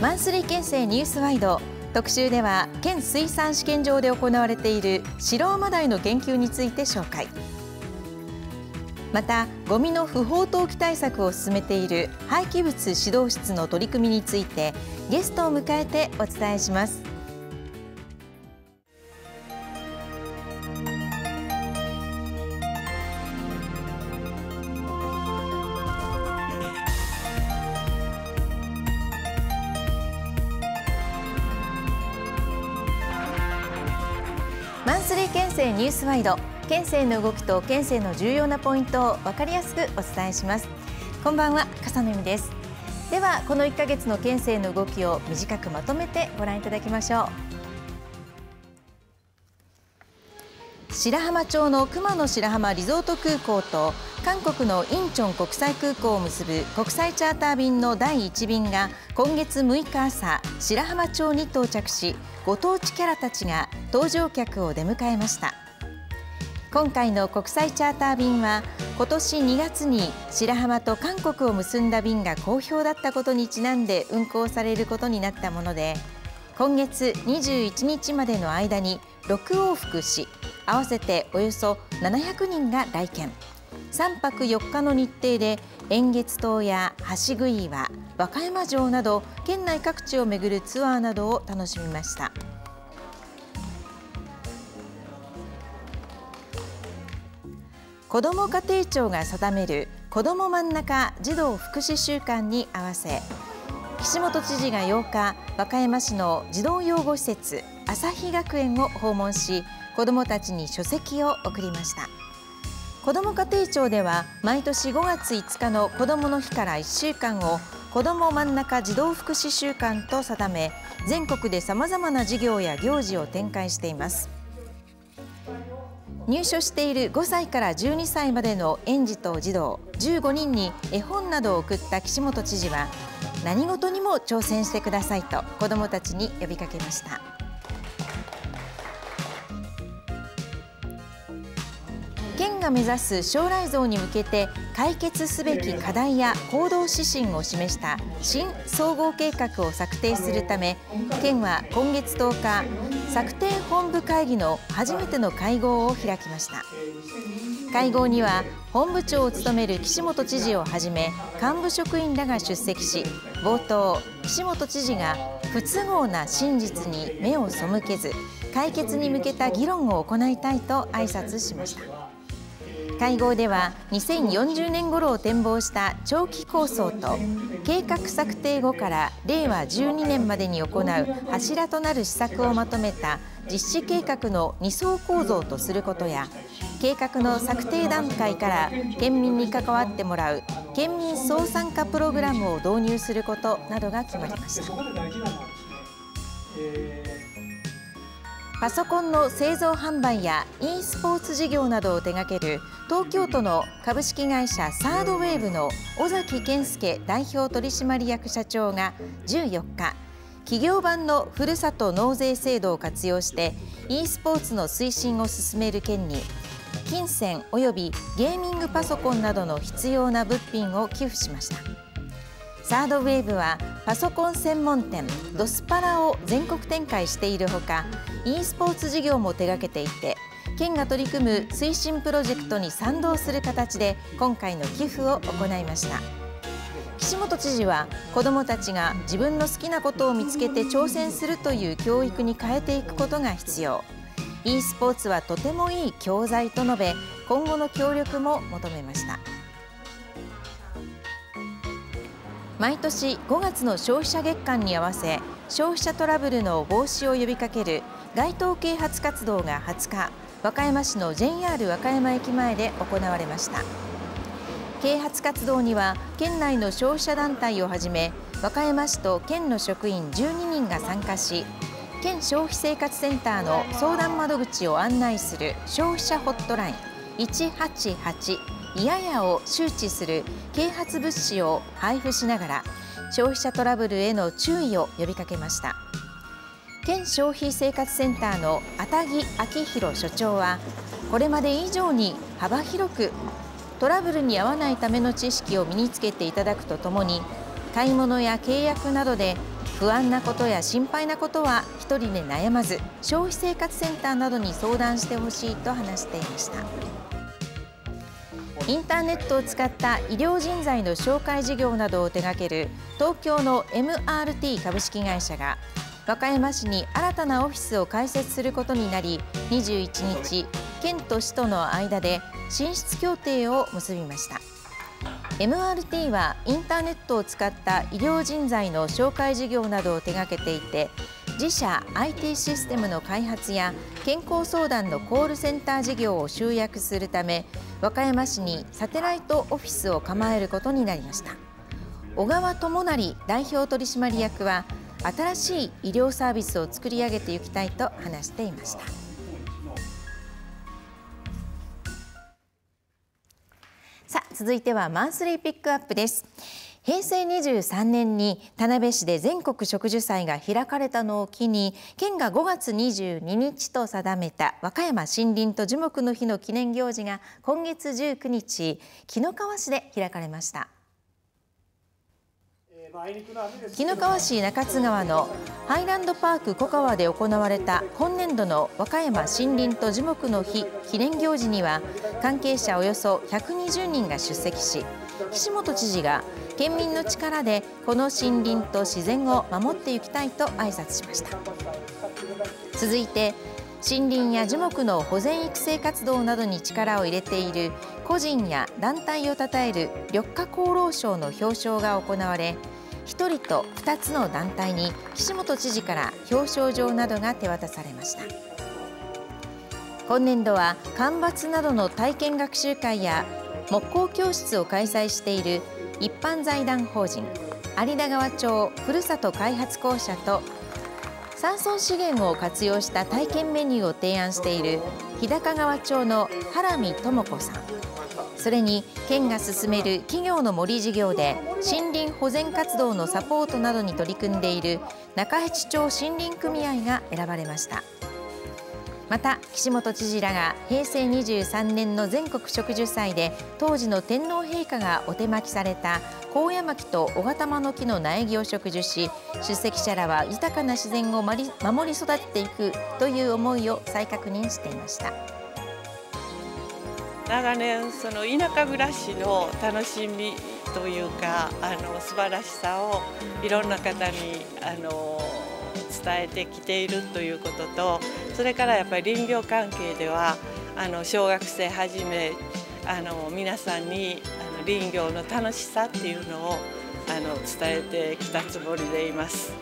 マンスリー県政ニュースワイド特集では県水産試験場で行われている白アマダイの研究について紹介。またゴミの不法投棄対策を進めている廃棄物指導室の取り組みについてゲストを迎えてお伝えします。ースワイド。県政の動きと県政の重要なポイントを分かりやすくお伝えします。こんばんは笠野由美です。ではこの1ヶ月の県政の動きを短くまとめてご覧いただきましょう。白浜町の熊野白浜リゾート空港と韓国のインチョン国際空港を結ぶ国際チャーター便の第1便が今月6日朝白浜町に到着しご当地キャラたちが搭乗客を出迎えました。今回の国際チャーター便は今年2月に白浜と韓国を結んだ便が好評だったことにちなんで運航されることになったもので今月21日までの間に6往復し合わせておよそ700人が来県。3泊4日の日程で円月島や橋杭岩和歌山城など県内各地を巡るツアーなどを楽しみました。子ども家庭庁が定める子ども真ん中児童福祉週間に合わせ岸本知事が8日和歌山市の児童養護施設朝日学園を訪問し子どもたちに書籍を送りました。子ども家庭庁では毎年5月5日の子どもの日から1週間を子ども真ん中児童福祉週間と定め全国でさまざまな事業や行事を展開しています。入所している5歳から12歳までの園児と児童15人に絵本などを送った岸本知事は何事にも挑戦してくださいと子どもたちに呼びかけました。県が目指す将来像に向けて解決すべき課題や行動指針を示した新総合計画を策定するため県は今月10日策定本部会議の初めての会合を開きました。会合には本部長を務める岸本知事をはじめ幹部職員らが出席し冒頭岸本知事が不都合な真実に目を背けず解決に向けた議論を行いたいと挨拶しました。会合では2040年頃を展望した長期構想と計画策定後から令和12年までに行う柱となる施策をまとめた実施計画の2層構造とすることや計画の策定段階から県民に関わってもらう県民総参加プログラムを導入することなどが決まりました。パソコンの製造販売や e スポーツ事業などを手掛ける東京都の株式会社サードウェーブの尾崎健介代表取締役社長が14日企業版のふるさと納税制度を活用して e スポーツの推進を進める県に金銭及びゲーミングパソコンなどの必要な物品を寄付しました。サードウェーブはパソコン専門店ドスパラを全国展開しているほか e スポーツ事業も手掛けていて県が取り組む推進プロジェクトに賛同する形で今回の寄付を行いました。岸本知事は子どもたちが自分の好きなことを見つけて挑戦するという教育に変えていくことが必要。e スポーツはとてもいい教材と述べ今後の協力も求めました。毎年5月の消費者月間に合わせ消費者トラブルの防止を呼びかける街頭啓発活動が20日和歌山市の JR 和歌山駅前で行われました啓発活動には県内の消費者団体をはじめ和歌山市と県の職員12人が参加し県消費生活センターの相談窓口を案内する消費者ホットライン188いややを周知する啓発物資を配布しながら消費者トラブルへの注意を呼びかけました。県消費生活センターのあたぎ明弘所長はこれまで以上に幅広くトラブルに遭わないための知識を身につけていただくとともに買い物や契約などで不安なことや心配なことは一人で悩まず消費生活センターなどに相談してほしいと話していました。インターネットを使った医療人材の紹介事業などを手掛ける東京の MRT 株式会社が和歌山市に新たなオフィスを開設することになり21日県と市との間で進出協定を結びました。MRT はインターネットを使った医療人材の紹介事業などを手掛けていて自社 IT システムの開発や健康相談のコールセンター事業を集約するため和歌山市にサテライトオフィスを構えることになりました。小川智成代表取締役は新しい医療サービスを作り上げていきたいと話していました。さあ続いてはマンスリーピックアップです。平成23年に田辺市で全国植樹祭が開かれたのを機に県が5月22日と定めた和歌山森林と樹木の日の記念行事が今月19日紀の川市で開かれました。紀の川市中津川のハイランドパーク小川で行われた今年度の和歌山森林と樹木の日記念行事には関係者およそ120人が出席し岸本知事が県民の力でこの森林と自然を守っていきたいと挨拶しました。続いて森林や樹木の保全育成活動などに力を入れている個人や団体を称える緑化功労賞の表彰が行われ1人と2つの団体に岸本知事から表彰状などが手渡されました。今年度は干ばつなどの体験学習会や木工教室を開催している一般財団法人有田川町ふるさと開発公社と山村資源を活用した体験メニューを提案している日高川町の原見智子さん。それに県が進める企業の森事業で森林保全活動のサポートなどに取り組んでいる中越町森林組合が選ばれましたまた岸本知事らが平成23年の全国植樹祭で当時の天皇陛下がお手まきされた高野巻と小型間の木の苗木を植樹し出席者らは豊かな自然を守り育てていくという思いを再確認していました。長年その田舎暮らしの楽しみというかあの素晴らしさをいろんな方にあの伝えてきているということとそれからやっぱり林業関係ではあの小学生はじめあの皆さんにあの林業の楽しさっていうのをあの伝えてきたつもりでいます。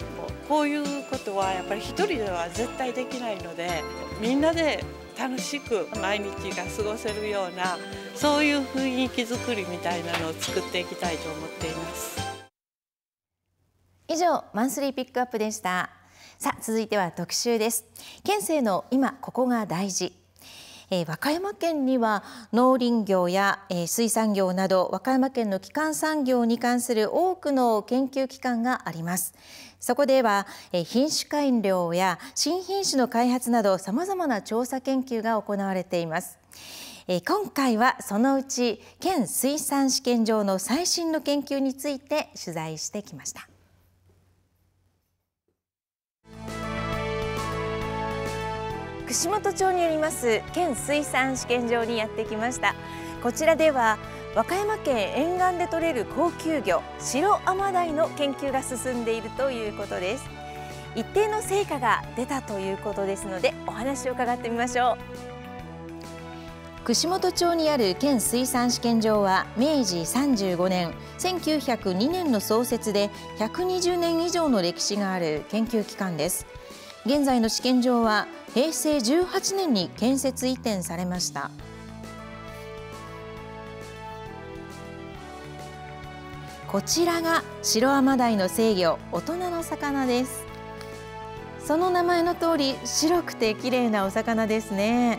こういうことはやっぱり一人では絶対できないのでみんなで楽しく毎日が過ごせるようなそういう雰囲気づくりみたいなのを作っていきたいと思っています。以上マンスリーピックアップでした。さあ続いては特集です。県政の今ここが大事。えー、和歌山県には農林業や、えー、水産業など和歌山県の基幹産業に関する多くの研究機関があります。そこでは、え、品種改良や新品種の開発などさまざまな調査研究が行われています。今回はそのうち県水産試験場の最新の研究について取材してきました。串本町によります県水産試験場にやってきました。こちらでは和歌山県沿岸で採れる高級魚白アマダイの研究が進んでいるということです。一定の成果が出たということですのでお話を伺ってみましょう。串本町にある県水産試験場は明治35年1902年の創設で120年以上の歴史がある研究機関です。現在の試験場は平成18年に建設移転されました。こちらが白アマダイの制御大人の魚です。その名前の通り白くて綺麗なお魚ですね。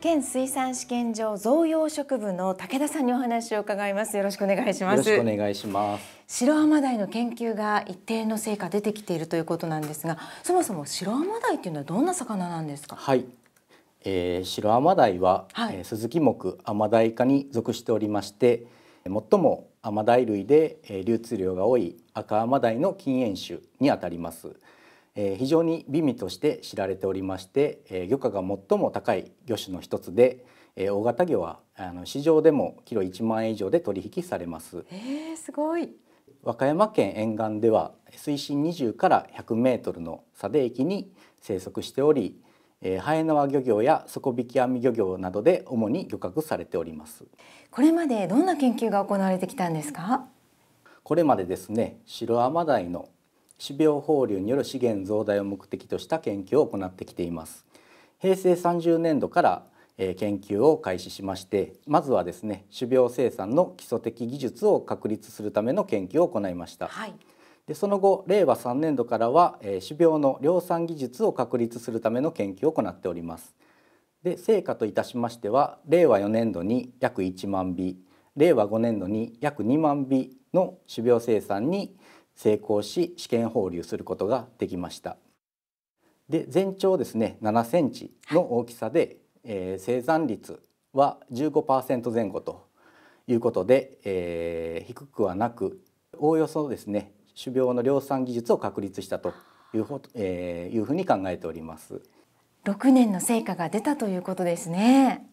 県水産試験場贈養殖部の武田さんにお話を伺います。よろしくお願いします。よろしくお願いします。白アマダイの研究が一定の成果出てきているということなんですがそもそも白アマダイというのはどんな魚なんですか？はい、えー、白アマダイは、はい、えー、スズキ目アマダイ科に属しておりまして最もアマダイ類で流通量が多い赤アマダイの禁煙種にあたります。非常に美味として知られておりまして漁価が最も高い魚種の一つで大型魚はあの市場でもキロ1万円以上で取引されます。えー、すごい和歌山県沿岸では水深20から100メートルの砂泥域に生息しておりえー、ハエ縄漁業や底引き網漁業などで主に漁獲されております。これまでどんな研究が行われてきたんですか？これまでですね白アマダイの種苗放流による資源増大を目的とした研究を行ってきています。平成30年度から研究を開始しましてまずはですね種苗生産の基礎的技術を確立するための研究を行いました、はい、でその後令和3年度からは、えー、種苗の量産技術を確立するための研究を行っております。で成果といたしましては令和4年度に約1万尾令和5年度に約2万尾の種苗生産に成功し試験放流することができました。で全長ですね7センチの大きさで、えー、生産率は15%前後ということで、えー、低くはなくおおよそですね種苗の量産技術を確立したというふ,、えー、いうふうに考えております。6年の成果が出たということですね。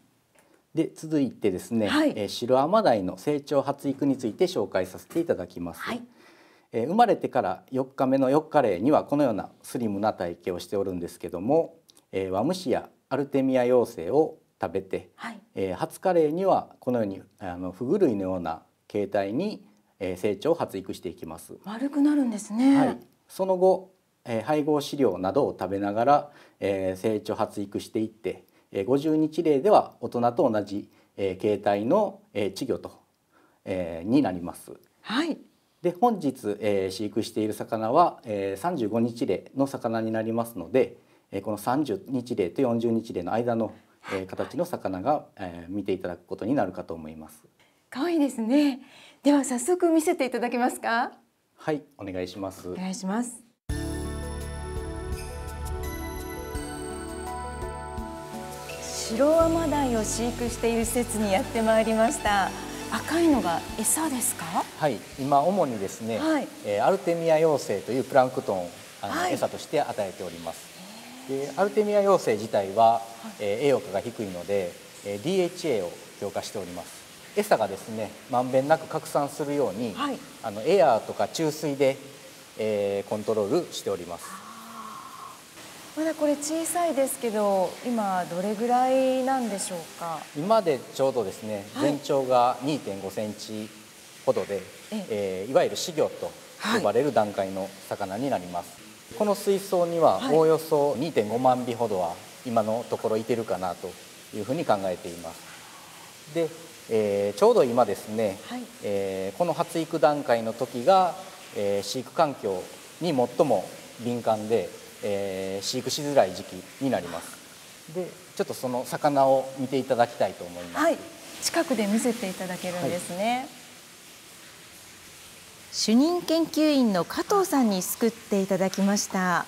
で続いてですね、はい、えー、白アマダイの成長発育について紹介させていただきます。はい、えー、生まれてから4日目の4日例にはこのようなスリムな体型をしておるんですけども、えー、ワムシやアルテミア幼生を食べて、はい、えー、20日例にはこのようにあのフグ類のような形態にえ成長発育していきます。丸くなるんですね、はい、その後、え配合飼料などを食べながら、え成長発育していって、え50日例では大人と同じ、え形態の、え稚魚と、えになります。はい。で本日、えー、飼育している魚は、えー、35日例の魚になりますので、えー、この30日例と40日例の間の、えー、形の魚が、えー、見ていただくことになるかと思います。可愛いですね。では早速見せていただけますか？はいお願いします。お願いします。白アマダイを飼育している施設にやってまいりました。赤いのが餌ですか？はい今主にですね、はい、えー、アルテミア幼生というプランクトンをあの、はい、餌として与えております。でアルテミア幼生自体は、はい、えー、栄養価が低いので、えー、DHA を強化しております餌がですねまんべんなく拡散するように、はい、あのエアーとか注水で、えー、コントロールしております。まだこれ小さいですけど今どれぐらいなんでしょうか？今でちょうどですね、はい、全長が2.5センチほどで、ええ。ー、いわゆる稚魚と呼ばれる段階の魚になります、はい、この水槽にはおおよそ2.5万尾ほどは今のところいてるかなというふうに考えています。でえー、ちょうど今ですね、はい、えー、この発育段階の時が、えー、飼育環境に最も敏感で、えー、飼育しづらい時期になります。でちょっとその魚を見ていただきたいと思います、はい、近くで見せていただけるんですね、はい、主任研究員の加藤さんに救っていただきました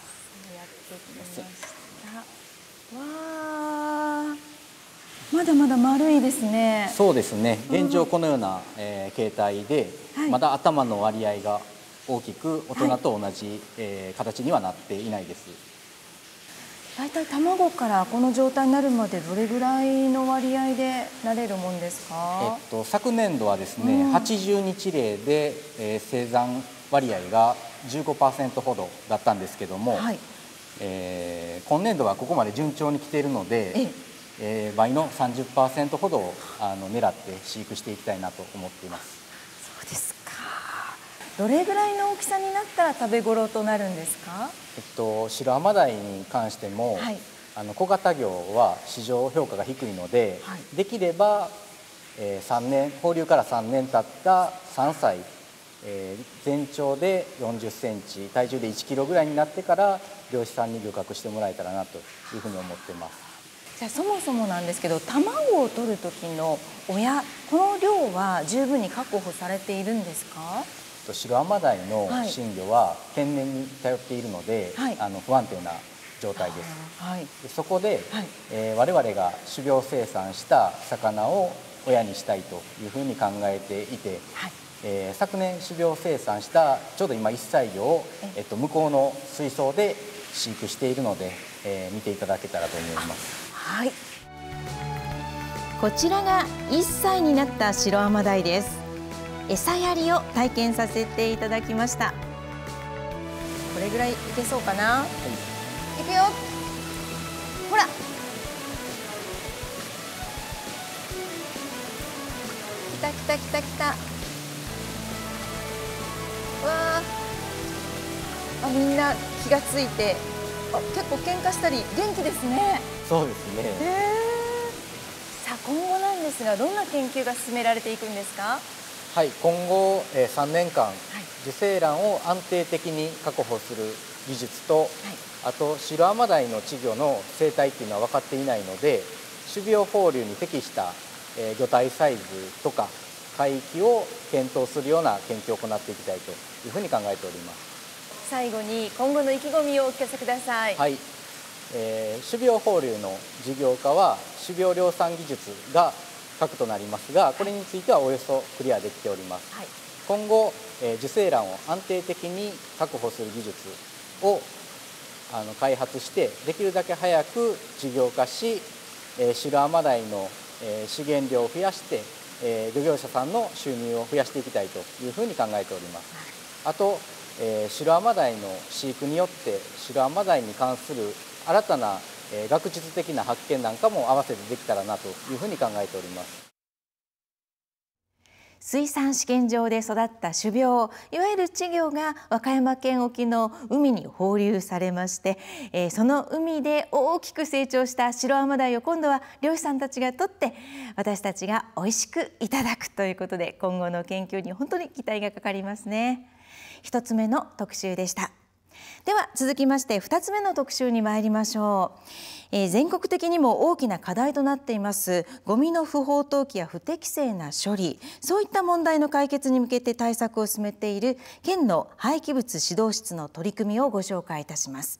まだまだ丸いですね。そうですね。現状このような、えー、形態で、はい、まだ頭の割合が大きく大人と同じ、はい、えー、形にはなっていないです。大体卵からこの状態になるまでどれぐらいの割合でなれるもんですか？えっと昨年度はですね、うん、80日例で、えー、生産割合が15%ほどだったんですけども、はい、えー、今年度はここまで順調に来ているので。えええー、倍の30%ほどをあの狙って飼育していきたいなと思っています。そうですか。どれぐらいの大きさになったら食べ頃となるんですか、えっと、白アマダイに関しても、はい、あの小型魚は市場評価が低いので、はい、できれば、えー、3年放流から3年経った3歳、えー、全長で40センチ体重で1キロぐらいになってから漁師さんに漁獲してもらえたらなというふうに思ってます。じゃあそもそもなんですけど卵を取る時の親この量は十分に確保されているんですか？白アマダイの真魚は天然に頼っているので、はい、あの不安定な状態です、はい、でそこで、はい、えー、我々が種苗生産した魚を親にしたいというふうに考えていて、はい、えー、昨年種苗生産したちょうど今1歳魚を、えっと、向こうの水槽で飼育しているので、えー、見ていただけたらと思います。はい。こちらが1歳になった白アマダイです。餌やりを体験させていただきました。これぐらいいけそうかな、はい、いくよ。ほら。きたきたきたきた。わああみんな気がついて。あ結構喧嘩したり元気ですね。そうですね、さあ今後なんですがどんな研究が進められていくんですか？はい今後、えー、3年間、はい、受精卵を安定的に確保する技術と、はい、あとシロアマダイの稚魚の生態っていうのは分かっていないので種苗放流に適したえ魚体サイズとか海域を検討するような研究を行っていきたいというふうに考えております最後に今後の意気込みをお聞かせください、はい。えー、種苗放流の事業化は種苗量産技術が核となりますがこれについてはおよそクリアできております、はい、今後、えー、受精卵を安定的に確保する技術をあの開発してできるだけ早く事業化し、えー、シロアマダイのえ資源量を増やして、え漁業者さんの収入を増やしていきたいというふうに考えております。あと、えー白アマダイの飼育によって白アマダイに関する新たなえ学術的な発見なんかも合わせてできたらなというふうに考えております。水産試験場で育った種苗いわゆる稚魚が和歌山県沖の海に放流されまして、えー、その海で大きく成長した白アマダイを今度は漁師さんたちが取って私たちが美味しくいただくということで今後の研究に本当に期待がかかりますね一つ目の特集でした。では続きまして2つ目の特集に参りましょう、えー、全国的にも大きな課題となっていますゴミの不法投棄や不適正な処理。そういった問題の解決に向けて対策を進めている県の廃棄物指導室の取り組みをご紹介いたします。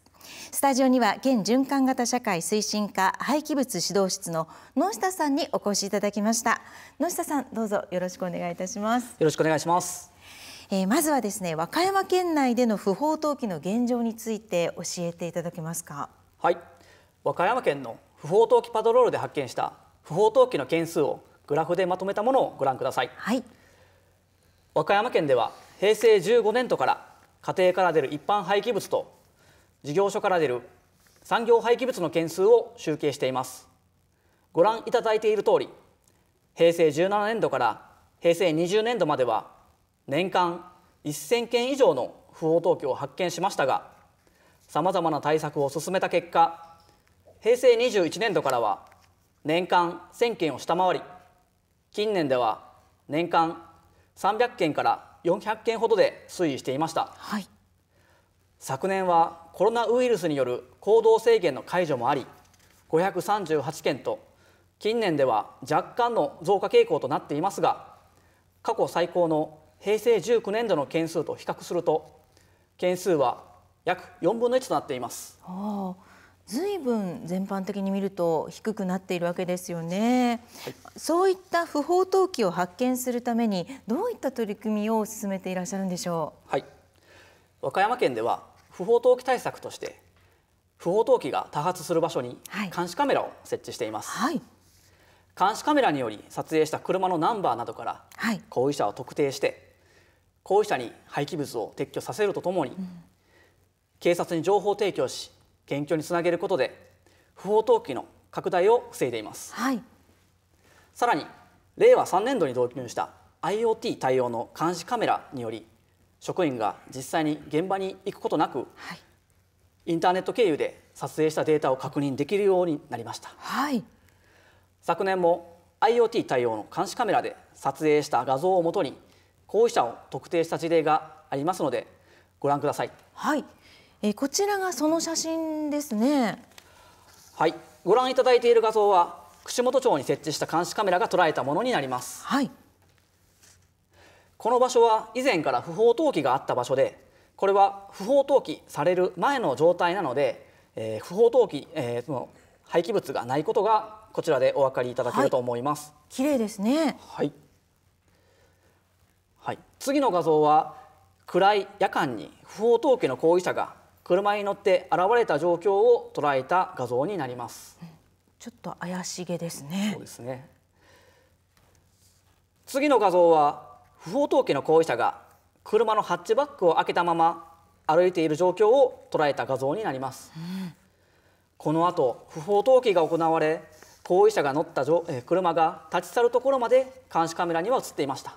スタジオには県循環型社会推進課廃棄物指導室の野下さんにお越しいただきました。野下さんどうぞよろしくお願いいたします。よろしくお願いします。えー、まずはですね和歌山県内での不法投棄の現状について教えていただけますか？はい。和歌山県の不法投棄パトロールで発見した不法投棄の件数をグラフでまとめたものをご覧ください、はい、和歌山県では平成15年度から家庭から出る一般廃棄物と事業所から出る産業廃棄物の件数を集計しています。ご覧いただいている通り平成17年度から平成20年度までは年間1000件以上の不法投棄を発見しましたがさまざまな対策を進めた結果平成21年度からは年間1000件を下回り近年では年間300件から400件ほどで推移していました、はい、昨年はコロナウイルスによる行動制限の解除もあり538件と近年では若干の増加傾向となっていますが過去最高の平成19年度の件数と比較すると件数は約4分の1となっています。はあずいぶん全般的に見ると低くなっているわけですよね、はい、そういった不法投棄を発見するためにどういった取り組みを進めていらっしゃるんでしょう？はい。和歌山県では不法投棄対策として不法投棄が多発する場所に監視カメラを設置しています、はい、監視カメラにより撮影した車のナンバーなどから行為者を特定して、行為者に廃棄物を撤去させるとともに、うん、警察に情報提供し検挙につなげることで不法投棄の拡大を防いでいます、はい、さらに令和3年度に導入した IoT 対応の監視カメラにより職員が実際に現場に行くことなく、はい、インターネット経由で撮影したデータを確認できるようになりました、はい、昨年も IoT 対応の監視カメラで撮影した画像をもとに行為者を特定した事例がありますのでご覧ください。はい、えこちらがその写真ですね。はい、ご覧いただいている画像は串本町に設置した監視カメラが捉えたものになります。はい。この場所は以前から不法投棄があった場所で、これは不法投棄される前の状態なので、えー、不法投棄、えー、その廃棄物がないことがこちらでお分かりいただけると思います。綺、麗、ですね。はい。はい、次の画像は暗い夜間に不法投棄の行為者が車に乗って現れた状況を捉えた画像になります。ちょっと怪しげですね。そうですね。次の画像は不法投棄の行為者が車のハッチバックを開けたまま歩いている状況を捉えた画像になります。うん、この後不法投棄が行われ行為者が乗った車が立ち去るところまで監視カメラには映っていました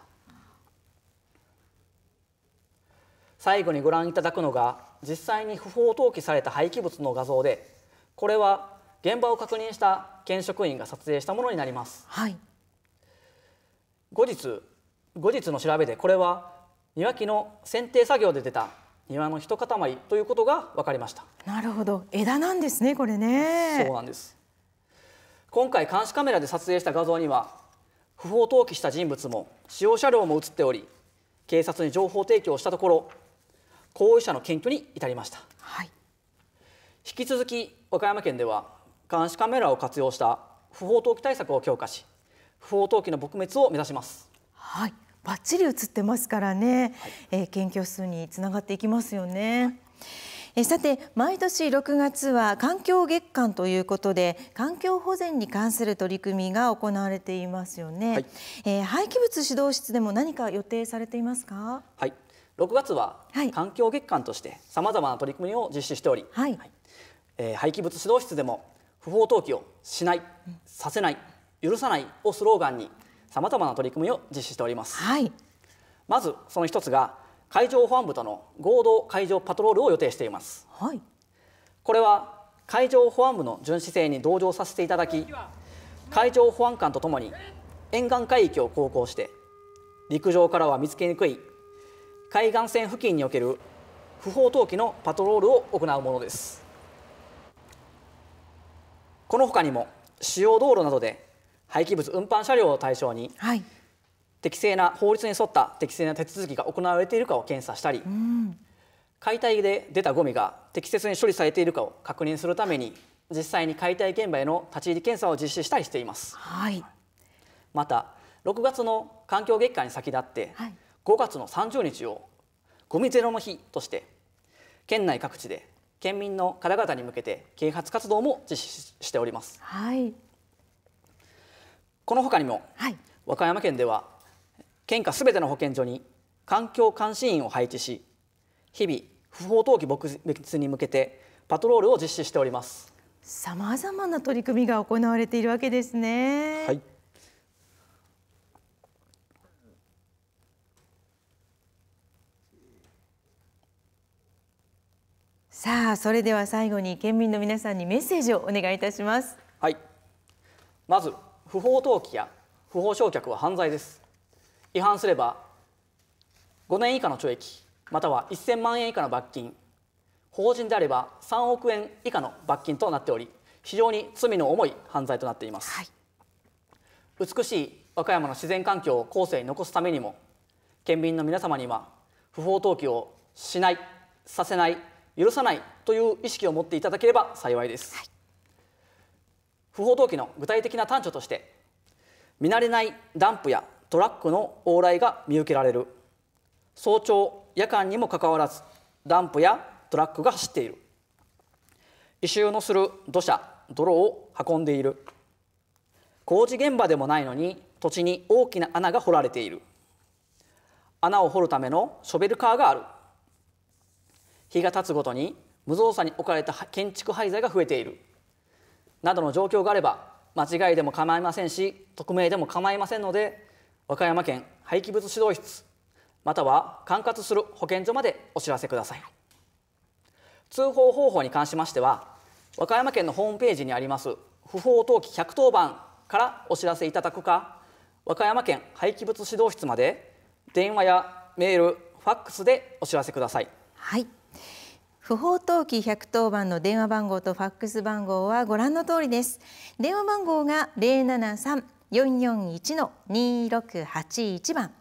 最後にご覧いただくのが実際に不法投棄された廃棄物の画像でこれは現場を確認した県職員が撮影したものになります、はい、後日後日の調べでこれは庭木の剪定作業で出た庭の一塊ということが分かりました。なるほど。枝なんですねこれね。そうなんです。今回監視カメラで撮影した画像には不法投棄した人物も使用車両も映っており警察に情報提供したところ行為者の検挙に至りました、はい、引き続き和歌山県では監視カメラを活用した不法投棄対策を強化し不法投棄の撲滅を目指します。はい。バッチリ映ってますからね、はい、えー、検挙数につながっていきますよね、はいえさて毎年6月は環境月間ということで環境保全に関する取り組みが行われていますよね、はい、えー、廃棄物指導室でも何か予定されていますか？はい6月は環境月間としてさまざまな取り組みを実施しており、はい。はい、えー、廃棄物指導室でも不法投棄をしない、させない許さないをスローガンにさまざまな取り組みを実施しております、はい、まずその一つが海上保安部との合同海上パトロールを予定しています、はい、これは海上保安部の巡視船に同乗させていただき海上保安官とともに沿岸海域を航行して陸上からは見つけにくい海岸線付近における不法投棄のパトロールを行うものです。このほかにも主要道路などで廃棄物運搬車両を対象に、はい、適正な法律に沿った適正な手続きが行われているかを検査したり、うん、解体で出たゴミが適切に処理されているかを確認するために実際に解体現場への立ち入り検査を実施したりしています、はい、また6月の環境月間に先立って、はい、5月の30日をゴミゼロの日として県内各地で県民の方々に向けて啓発活動も実施しております、はい、このほかにも、はい、和歌山県では県下すべての保健所に環境監視員を配置し日々不法投棄撲滅に向けてパトロールを実施しております。さまざまな取り組みが行われているわけですね。はいさあそれでは最後に県民の皆さんにメッセージをお願いいたします。はい。まず不法投棄や不法焼却は犯罪です。違反すれば5年以下の懲役または1000万円以下の罰金。法人であれば3億円以下の罰金となっており非常に罪の重い犯罪となっています、はい、美しい和歌山の自然環境を後世に残すためにも県民の皆様には不法投棄をしないさせない許さないという意識を持っていただければ幸いです、はい、不法投棄の具体的な端緒として見慣れないダンプやトラックの往来が見受けられる。早朝夜間にもかかわらずダンプやトラックが走っている。異臭のする土砂泥を運んでいる。工事現場でもないのに土地に大きな穴が掘られている。穴を掘るためのショベルカーがある日が経つごとに無造作に置かれた建築廃材が増えている。などの状況があれば間違いでも構いませんし匿名でも構いませんので和歌山県廃棄物指導室または管轄する保健所までお知らせください。通報方法に関しましては和歌山県のホームページにあります不法投棄110番からお知らせいただくか和歌山県廃棄物指導室まで電話やメールファックスでお知らせください。はい。不法投棄110番の電話番号とファックス番号はご覧の通りです。電話番号が073 441-2681番。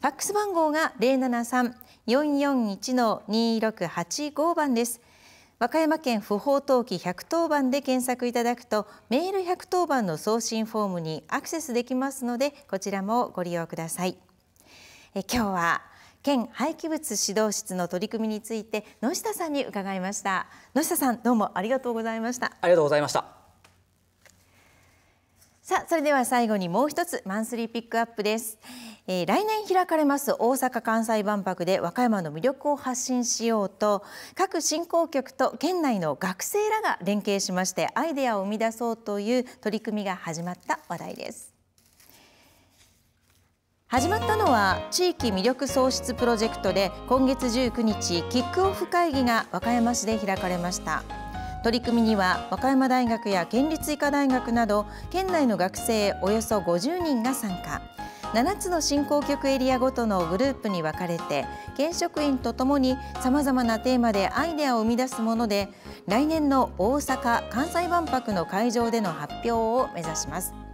ファックス番号が073-441-2685番です。和歌山県不法投棄110番で検索いただくとメール110番の送信フォームにアクセスできますのでこちらもご利用ください。え今日は県廃棄物指導室の取り組みについて野下さんに伺いました。野下さんどうもありがとうございました。ありがとうございました。さあそれでは最後にもう一つマンスリーピックアップです、えー、来年開かれます大阪・関西万博で和歌山の魅力を発信しようと各振興局と県内の学生らが連携しましてアイデアを生み出そうという取り組みが始まった話題です始まったのは地域魅力創出プロジェクトで今月19日キックオフ会議が和歌山市で開かれました取り組みには和歌山大学や県立医科大学など県内の学生およそ50人が参加7つの振興局エリアごとのグループに分かれて県職員とともにさまざまなテーマでアイデアを生み出すもので来年の大阪・関西万博の会場での発表を目指します。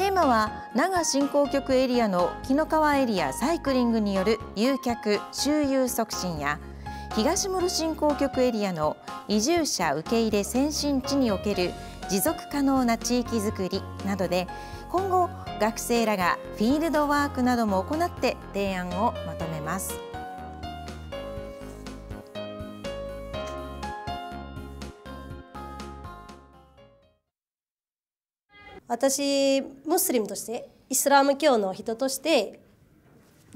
テーマは長振興局エリアの紀の川エリアサイクリングによる誘客周遊促進や東室振興局エリアの移住者受け入れ先進地における持続可能な地域づくりなどで今後学生らがフィールドワークなども行って提案をまとめます。私ムスリムとしてイスラム教の人として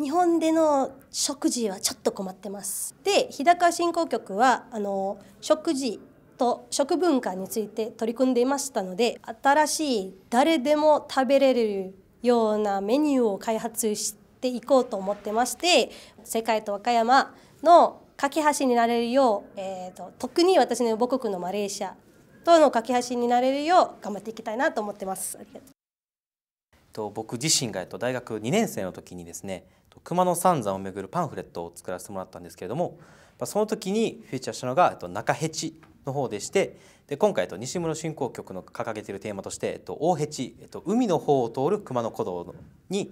日本での食事はちょっと困ってます。で日高振興局はあの食事と食文化について取り組んでいましたので新しい誰でも食べれるようなメニューを開発していこうと思ってまして世界と和歌山の架け橋になれるよう、えーと、と特に私の母国のマレーシアとの架け橋になれるよう頑張っていきたいなと思ってます。と僕自身が大学2年生の時にですね熊野三山をめぐるパンフレットを作らせてもらったんですけれどもその時にフィーチャーしたのが中ヘチの方でしてで今回西室振興局の掲げているテーマとして大ヘチ海の方を通る熊野古道に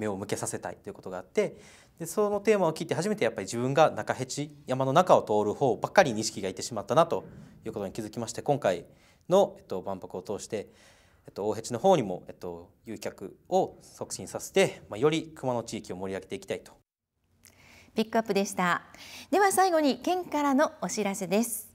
目を向けさせたいということがあってでそのテーマを聞いて初めてやっぱり自分が中ヘチ山の中を通る方ばっかりに意識がいってしまったなということに気づきまして今回の、えっと、万博を通して、えっと、大ヘチの方にも、えっと、誘客を促進させて、まあ、より熊の地域を盛り上げていきたいと。ピックアップでした。では最後に県からのお知らせです。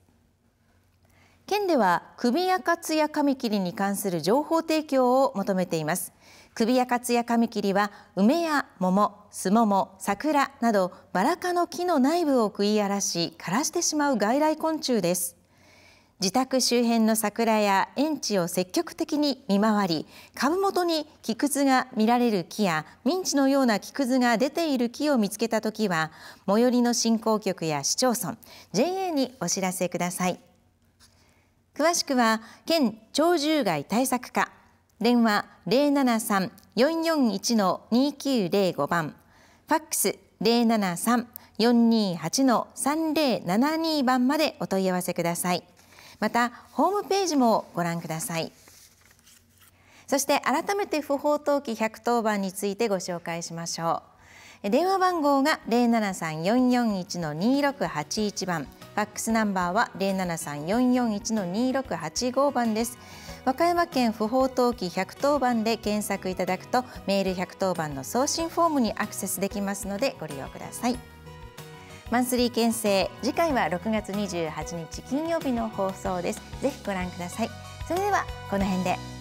県では首やかつや髪切りに関する情報提供を求めています。首やかつや髪切りは梅や桃、すもも、桜などバラ科の木の内部を食い荒らし枯らしてしまう外来昆虫です。自宅周辺の桜や園地を積極的に見回り株元に木くずが見られる木やミンチのような木くずが出ている木を見つけたときは最寄りの振興局や市町村 JA にお知らせください。詳しくは県鳥獣害対策課。電話073-441-2905番。ファックス073-428-3072番までお問い合わせください。またホームページもご覧ください。そして改めて不法投棄110番についてご紹介しましょう。電話番号が073-441-2681番。ファックスナンバーは073-441-2685番です。和歌山県不法投棄110番で検索いただくとメール110番の送信フォームにアクセスできますのでご利用ください。マンスリー県政次回は6月28日金曜日の放送です。ぜひご覧ください。それではこの辺で。